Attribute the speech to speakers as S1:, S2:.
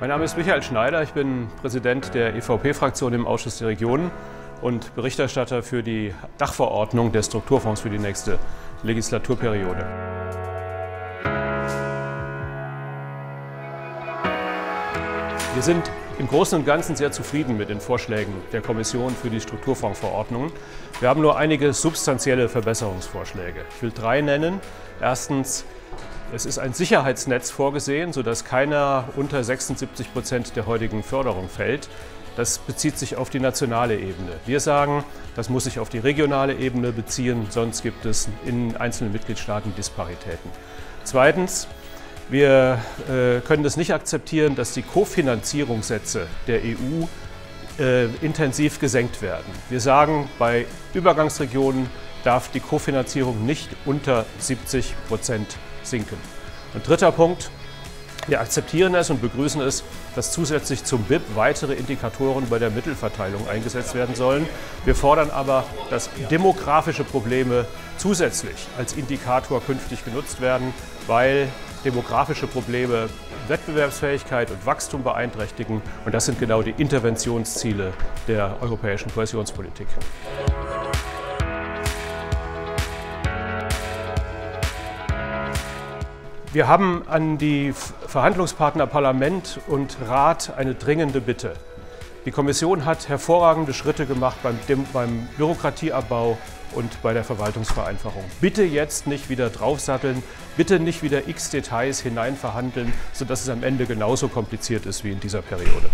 S1: Mein Name ist Michael Schneider, ich bin Präsident der EVP-Fraktion im Ausschuss der Regionen und Berichterstatter für die Dachverordnung der Strukturfonds für die nächste Legislaturperiode. Wir sind im Großen und Ganzen sehr zufrieden mit den Vorschlägen der Kommission für die Strukturfondsverordnungen. Wir haben nur einige substanzielle Verbesserungsvorschläge. Ich will drei nennen. Erstens, es ist ein Sicherheitsnetz vorgesehen, sodass keiner unter 76 Prozent der heutigen Förderung fällt. Das bezieht sich auf die nationale Ebene. Wir sagen, das muss sich auf die regionale Ebene beziehen, sonst gibt es in einzelnen Mitgliedstaaten Disparitäten. Zweitens, wir äh, können es nicht akzeptieren, dass die Kofinanzierungssätze der EU äh, intensiv gesenkt werden. Wir sagen, bei Übergangsregionen darf die Kofinanzierung nicht unter 70 Prozent sinken. Und dritter Punkt, wir akzeptieren es und begrüßen es, dass zusätzlich zum BIP weitere Indikatoren bei der Mittelverteilung eingesetzt werden sollen. Wir fordern aber, dass demografische Probleme zusätzlich als Indikator künftig genutzt werden, weil demografische Probleme Wettbewerbsfähigkeit und Wachstum beeinträchtigen. Und das sind genau die Interventionsziele der europäischen Kohäsionspolitik. Wir haben an die Verhandlungspartner Parlament und Rat eine dringende Bitte. Die Kommission hat hervorragende Schritte gemacht beim, beim, Bürokratieabbau und bei der Verwaltungsvereinfachung. Bitte jetzt nicht wieder draufsatteln, bitte nicht wieder x Details hineinverhandeln, sodass es am Ende genauso kompliziert ist wie in dieser Periode.